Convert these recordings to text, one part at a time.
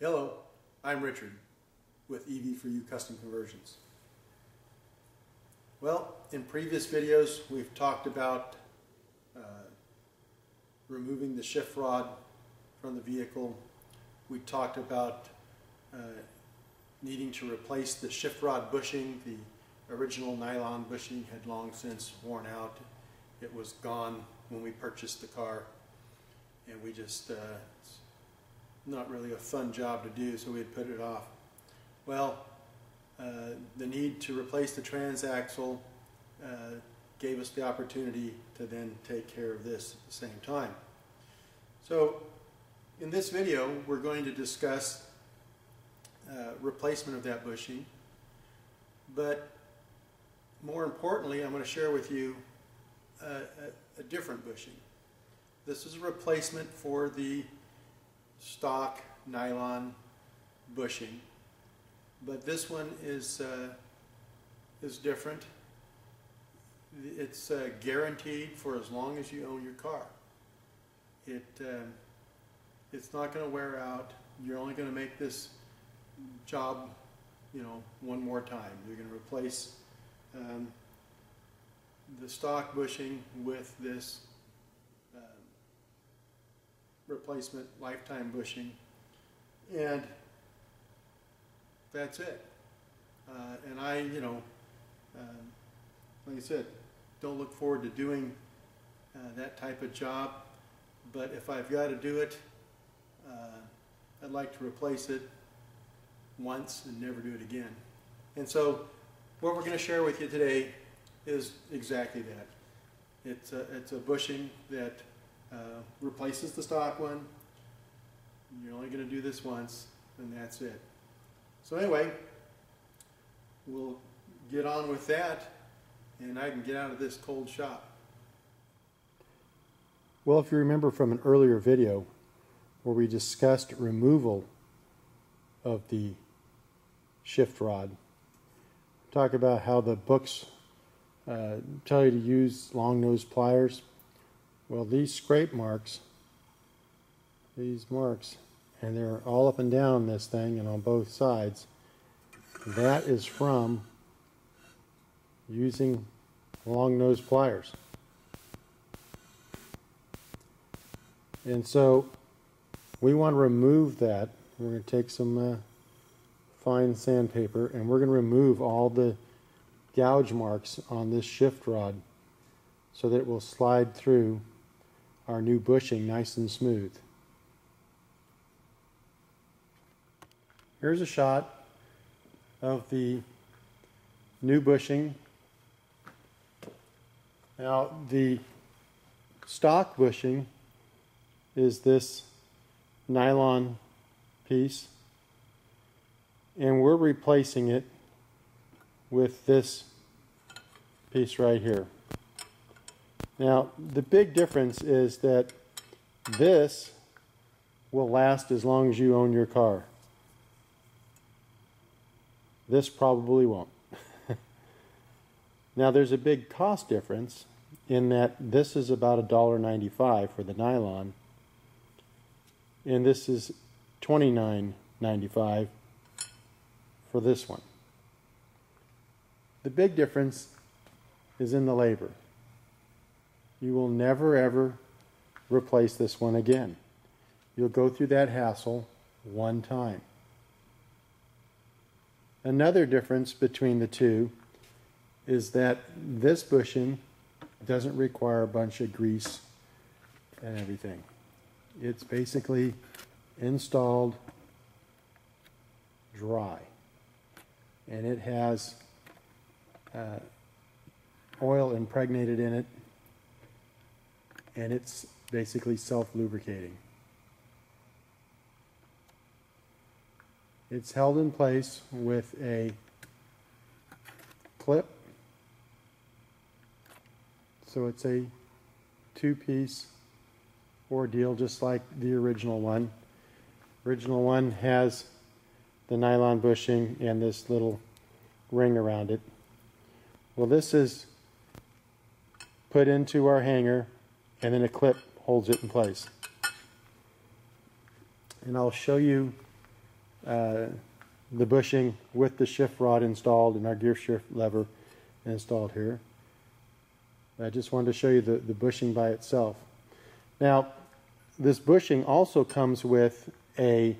Hello, I'm Richard with EV4U Custom Conversions. Well, in previous videos we've talked about uh, removing the shift rod from the vehicle. We talked about uh, needing to replace the shift rod bushing. The original nylon bushing had long since worn out. It was gone when we purchased the car and we just, uh, not really a fun job to do so we had put it off. Well, uh, the need to replace the transaxle uh, gave us the opportunity to then take care of this at the same time. So in this video we're going to discuss uh, replacement of that bushing but more importantly I'm going to share with you a, a, a different bushing. This is a replacement for the stock nylon bushing. But this one is uh, is different. It's uh, guaranteed for as long as you own your car. It uh, it's not going to wear out. You're only going to make this job you know one more time. You're going to replace um, the stock bushing with this um, replacement lifetime bushing. And that's it. Uh, and I you know um, like I said don't look forward to doing uh, that type of job. But if I've got to do it uh, I'd like to replace it once and never do it again. And so what we're going to share with you today is exactly that. It's a, it's a bushing that uh, replaces the stock one you're only going to do this once and that's it so anyway we'll get on with that and I can get out of this cold shop. Well, if you remember from an earlier video where we discussed removal of the shift rod, talk about how the books uh, tell you to use long nose pliers. Well, these scrape marks, these marks, and they're all up and down this thing and on both sides, that is from using long nose pliers. And so we want to remove that. We're going to take some uh, fine sandpaper and we're going to remove all the gouge marks on this shift rod so that it will slide through our new bushing nice and smooth. Here's a shot of the new bushing now the stock bushing is this nylon piece and we're replacing it with this piece right here. Now the big difference is that this will last as long as you own your car. This probably won't. Now there's a big cost difference in that this is about $1.95 for the nylon and this is $29.95 for this one. The big difference is in the labor. You will never ever replace this one again. You'll go through that hassle one time. Another difference between the two is that this bushing doesn't require a bunch of grease and everything. It's basically installed dry and it has uh, oil impregnated in it and it's basically self-lubricating. It's held in place with a clip so it's a two-piece ordeal just like the original one. Original one has the nylon bushing and this little ring around it. Well this is put into our hanger and then a clip holds it in place. And I'll show you uh, the bushing with the shift rod installed and our gear shift lever installed here. I just wanted to show you the, the bushing by itself. Now, this bushing also comes with a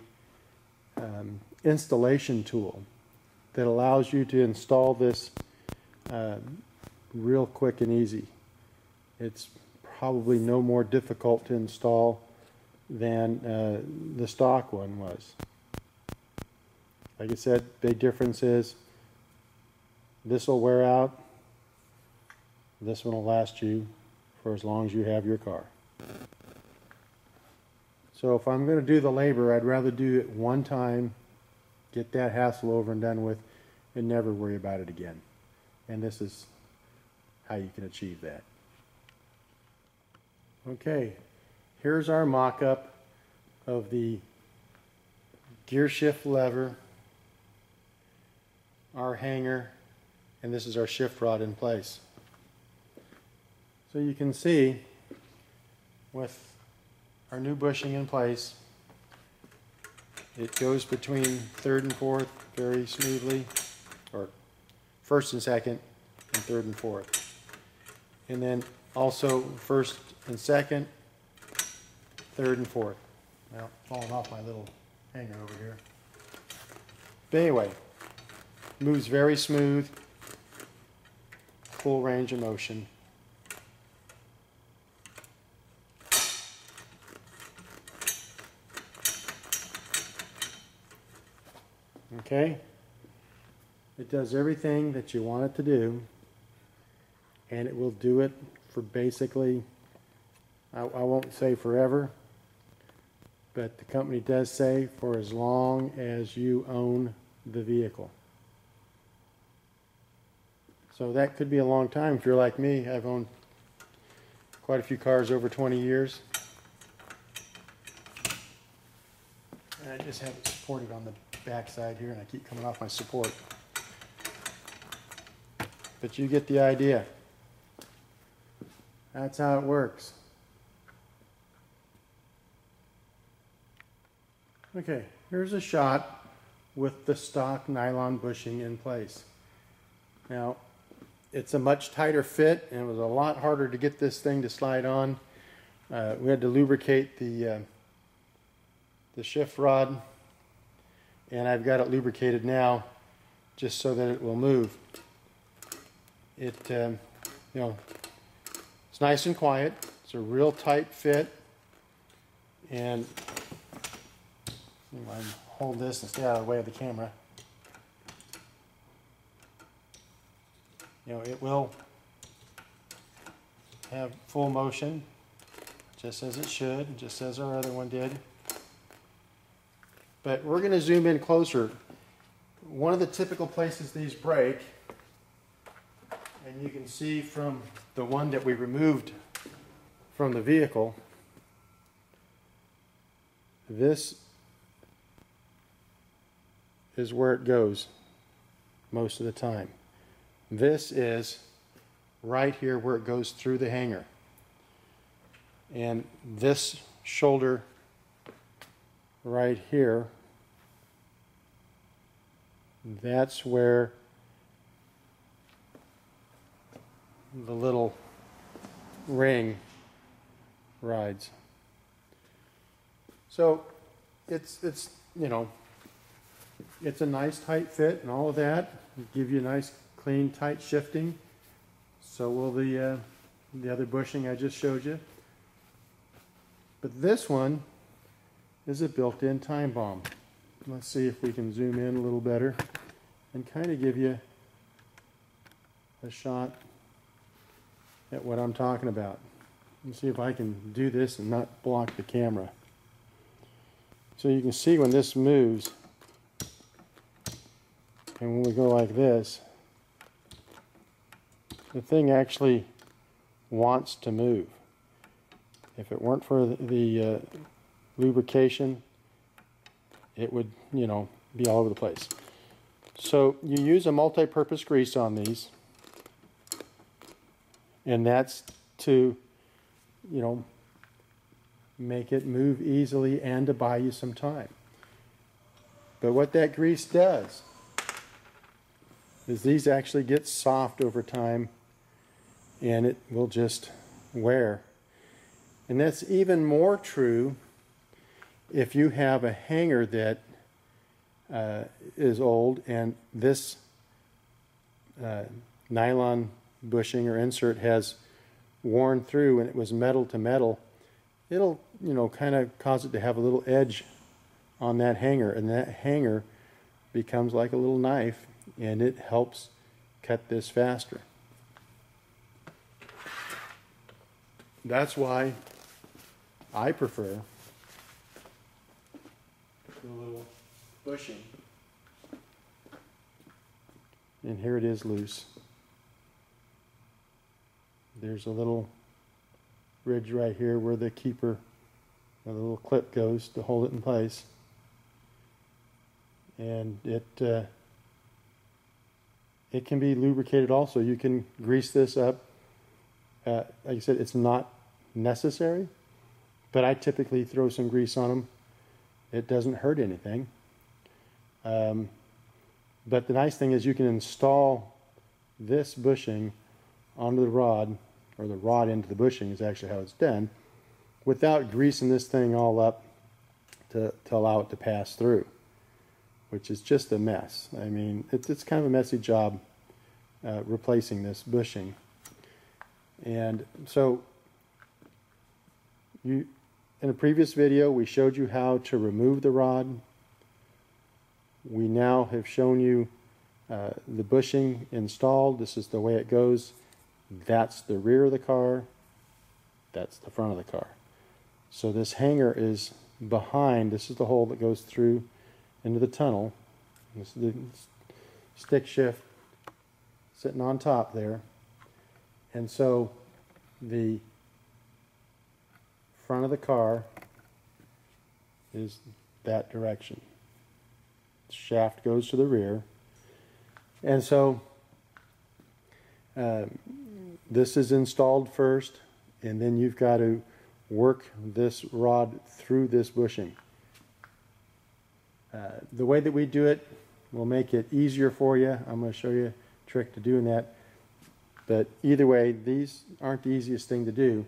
um, installation tool that allows you to install this uh, real quick and easy. It's probably no more difficult to install than uh, the stock one was. Like I said, big difference is this will wear out. This one will last you for as long as you have your car. So if I'm going to do the labor, I'd rather do it one time, get that hassle over and done with, and never worry about it again. And this is how you can achieve that. Okay, here's our mock-up of the gear shift lever, our hanger, and this is our shift rod in place. So you can see with our new bushing in place, it goes between third and fourth very smoothly, or first and second, and third and fourth. And then also first and second, third and fourth. Now, falling off my little hanger over here. But anyway, moves very smooth, full range of motion. Okay? It does everything that you want it to do, and it will do it for basically, I, I won't say forever, but the company does say for as long as you own the vehicle. So that could be a long time if you're like me. I've owned quite a few cars over 20 years. And I just have it supported on the back side here and I keep coming off my support. But you get the idea. That's how it works. Okay, here's a shot with the stock nylon bushing in place. Now, it's a much tighter fit and it was a lot harder to get this thing to slide on. Uh, we had to lubricate the uh, the shift rod and I've got it lubricated now just so that it will move. It, um, you know, it's nice and quiet. It's a real tight fit and I hold this and stay out of the way of the camera. You know, it will have full motion, just as it should, just as our other one did. But we're going to zoom in closer. One of the typical places these break, and you can see from the one that we removed from the vehicle, this is where it goes most of the time. This is right here where it goes through the hanger. And this shoulder right here, that's where the little ring rides. So it's, it's, you know, it's a nice tight fit and all of that. Give you a nice clean tight shifting. So will the, uh, the other bushing I just showed you. But this one is a built-in time bomb. Let's see if we can zoom in a little better and kind of give you a shot at what I'm talking about. Let's see if I can do this and not block the camera. So you can see when this moves, and when we go like this, the thing actually wants to move. If it weren't for the, the uh, lubrication, it would, you know, be all over the place. So you use a multi-purpose grease on these, and that's to, you know, make it move easily and to buy you some time. But what that grease does is these actually get soft over time and it will just wear. And that's even more true if you have a hanger that uh, is old and this uh, nylon bushing or insert has worn through and it was metal to metal, it'll, you know, kind of cause it to have a little edge on that hanger and that hanger becomes like a little knife and it helps cut this faster. That's why I prefer the little bushing. And here it is loose. There's a little ridge right here where the keeper, the little clip goes to hold it in place. And it, uh, it can be lubricated also. You can grease this up. Uh, like I said, it's not necessary, but I typically throw some grease on them. It doesn't hurt anything. Um, but the nice thing is you can install this bushing onto the rod, or the rod into the bushing is actually how it's done, without greasing this thing all up to, to allow it to pass through, which is just a mess. I mean, it's, it's kind of a messy job uh, replacing this bushing. And so you, in a previous video, we showed you how to remove the rod. We now have shown you uh, the bushing installed. This is the way it goes. That's the rear of the car. That's the front of the car. So this hanger is behind. This is the hole that goes through into the tunnel. This is the stick shift sitting on top there. And so the front of the car is that direction. The shaft goes to the rear. And so uh, this is installed first, and then you've got to work this rod through this bushing. Uh, the way that we do it will make it easier for you. I'm going to show you a trick to doing that. But either way, these aren't the easiest thing to do.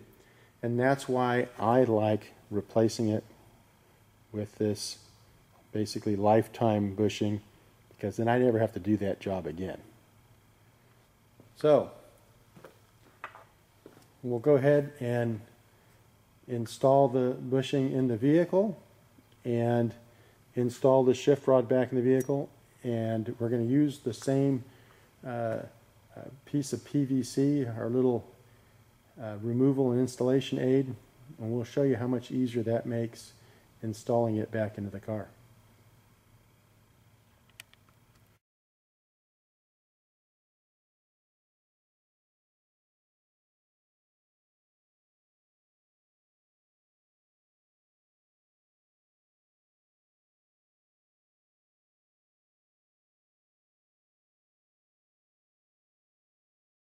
And that's why I like replacing it with this basically lifetime bushing because then I never have to do that job again. So we'll go ahead and install the bushing in the vehicle and install the shift rod back in the vehicle and we're going to use the same uh, uh, piece of PVC, our little uh, removal and installation aid, and we'll show you how much easier that makes installing it back into the car.